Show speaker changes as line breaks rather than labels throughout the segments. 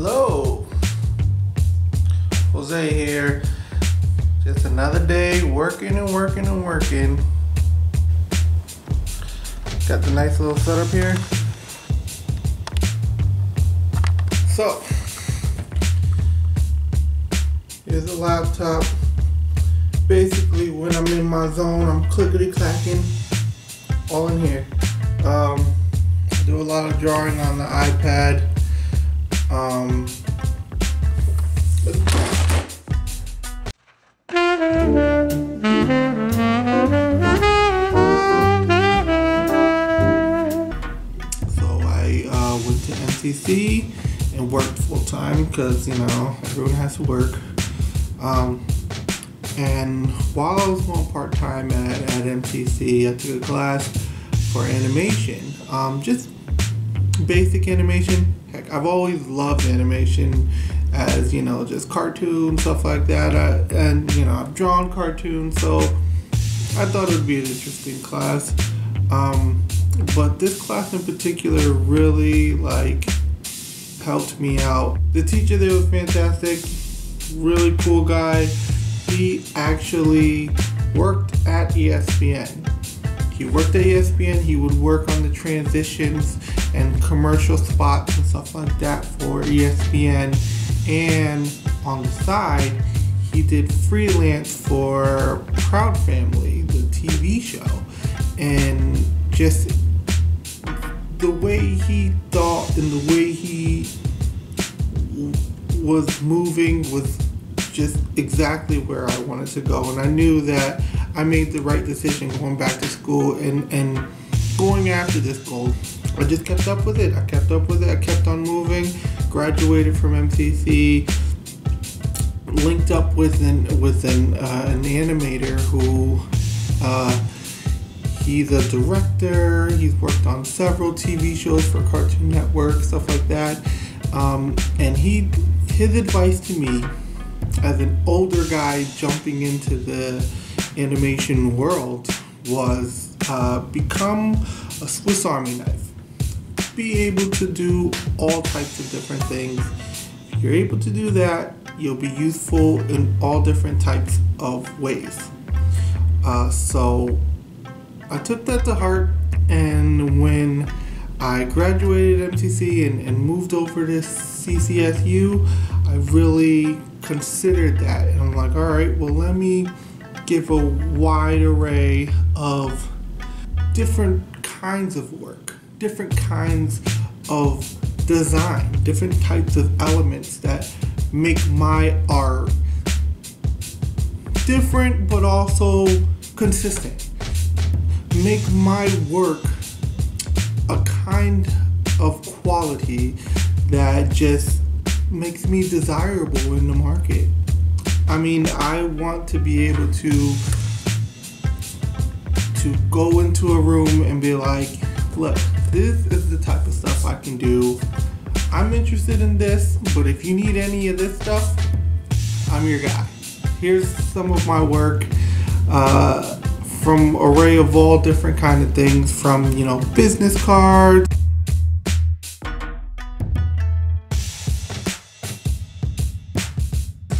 Hello, Jose here. Just another day working and working and working. Got the nice little setup here. So, here's a laptop. Basically, when I'm in my zone, I'm clickety clacking all in here. Um, do a lot of drawing on the iPad. And worked full time because you know everyone has to work. Um, and while I was going part time at, at MCC, I took a class for animation. Um, just basic animation. Heck, I've always loved animation as you know, just cartoons stuff like that. I, and you know, I've drawn cartoons, so I thought it would be an interesting class. Um, but this class in particular really like helped me out. The teacher there was fantastic, really cool guy. He actually worked at ESPN. He worked at ESPN. He would work on the transitions and commercial spots and stuff like that for ESPN. And on the side, he did freelance for Proud Family, the TV show. And just the way he thought and the way he was moving was just exactly where I wanted to go. And I knew that I made the right decision going back to school and, and going after this goal. I just kept up with it. I kept up with it. I kept on moving. Graduated from MCC. Linked up with an with an uh, an animator who uh, he's a director. He's worked on several TV shows for Cartoon Network, stuff like that. Um, and he his advice to me as an older guy jumping into the animation world was uh, become a Swiss Army knife. Be able to do all types of different things. If you're able to do that, you'll be useful in all different types of ways. Uh, so I took that to heart, and when I graduated MCC and, and moved over to CCSU, I really considered that. And I'm like, all right, well, let me give a wide array of different kinds of work, different kinds of design, different types of elements that make my art different but also consistent. Make my work a kind of quality that just makes me desirable in the market. I mean, I want to be able to to go into a room and be like, look, this is the type of stuff I can do. I'm interested in this, but if you need any of this stuff, I'm your guy. Here's some of my work uh, from array of all different kind of things, from you know business cards.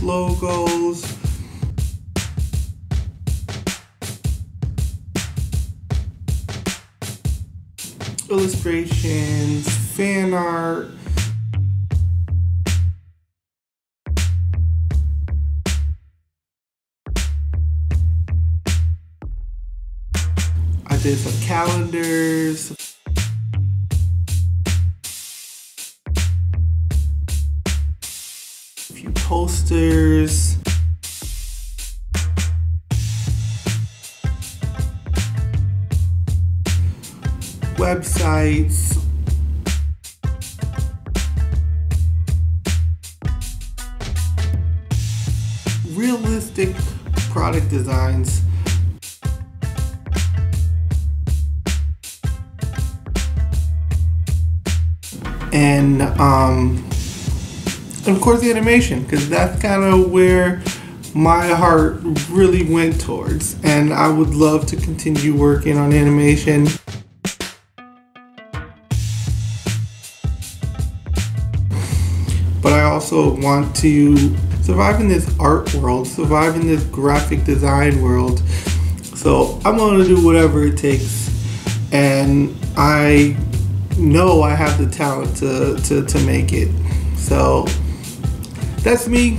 Logos, illustrations, fan art, did some calendars. A few posters. Websites. Realistic product designs. And um, of course the animation because that's kind of where my heart really went towards and i would love to continue working on animation but I also want to survive in this art world, survive in this graphic design world. So I'm gonna do whatever it takes, and I know I have the talent to to, to make it. So that's me.